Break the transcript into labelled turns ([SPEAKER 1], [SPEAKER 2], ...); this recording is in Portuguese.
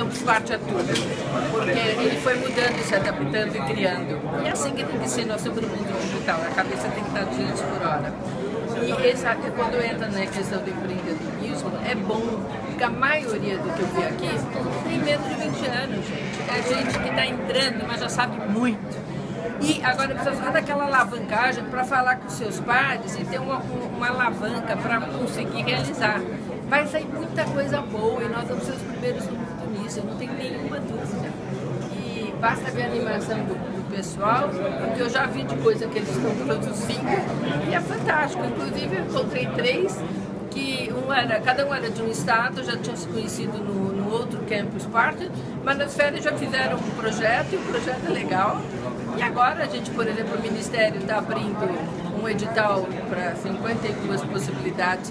[SPEAKER 1] Campus Party a tudo, porque ele foi mudando, se adaptando e criando. E é assim que tem que ser nosso mundo digital, a cabeça tem que estar 200 por hora. E essa, quando entra na questão do empreendedorismo, é bom, porque a maioria do que eu vi aqui tem menos de 20 anos, gente. É gente que está entrando, mas já sabe muito. E agora precisa fazer aquela alavancagem para falar com seus pais e ter uma, uma alavanca para conseguir realizar. Vai sair muita coisa boa e nós vamos ser os primeiros no mundo nisso, eu não tenho nenhuma dúvida. E basta ver a animação do, do pessoal, porque eu já vi de coisa que eles estão produzindo e é fantástico. Inclusive, eu encontrei três que um era, cada um era de um estado, já tinham se conhecido no, no outro Campus Party, mas nas férias já fizeram um projeto e o projeto é legal. E agora a gente, por exemplo, o Ministério está abrindo um edital para 52 possibilidades